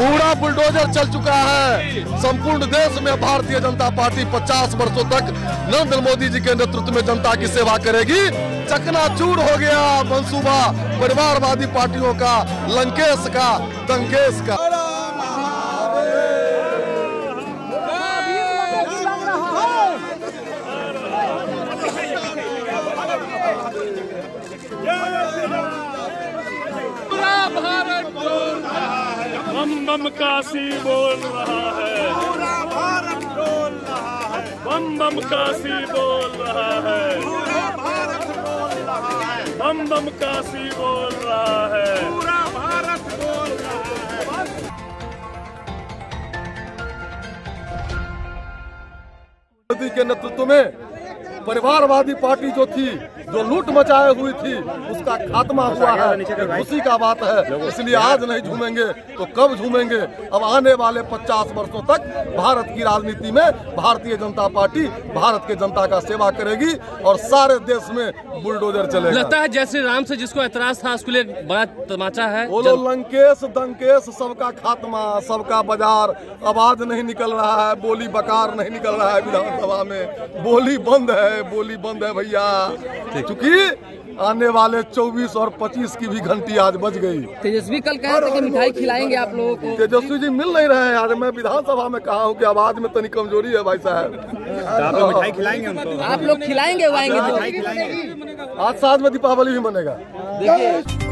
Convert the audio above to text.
पूरा बुलडोजर चल चुका है। संपूर्ण देश में भारतीय जनता पार्टी 50 वर्षों तक नरेंद्र मोदी जी के नेतृत्व में जनता की सेवा करेगी। चकनाचूर हो गया मनसूबा परिवारवादी पार्टियों का, लंकेश का दंकेश का। बम बम काशी बोल रहा है। पूरा भारत डोल रहा है। बम बम काशी बोल रहा है। पूरा भारत बोल रहा है। बम बम काशी बोल रहा है। पूरा भारत बोल रहा है। मोदी के नेतृत्व में परिवारवादी पार्टी जो थी जो लूट मचाए हुई थी उसका खात्मा हुआ है। खुशी का बात है। इसलिए आज नहीं झूमेंगे तो कब झूमेंगे? अब आने वाले 50 वर्षों तक भारत की राजनीति में भारतीय जनता पार्टी भारत के जनता का सेवा करेगी और सारे देश में बुलडोजर चलेगा। लगता है श्री राम से जिसको ऐतराज था उसके लिए बड़ा तमाचा है। बोलो लंकेश दंकेश सबका खात्मा सबका बाज़ार। आवाज़ नहीं निकल रहा है बोली बकार नहीं निकल रहा है विधानसभा में। बोली बंद है। बोली बंद है भैया। क्योंकि आने वाले 24 और 25 की भी घंटी आज बज गई। तेजस्वी कल कहे थे कि मिठाई खिलाएँगे आप लोगों को। तेजस्वी जी मिल नहीं रहे हैं आज। मैं विधानसभा में कहा हूँ कि आवाज़ में तनी कमज़ोरी है भाई साहब। मिठाई खिलाएँगे उनको? आप लोग खिलाएँगे तो। आज साथ में दीपावली भी मनेगा देखिए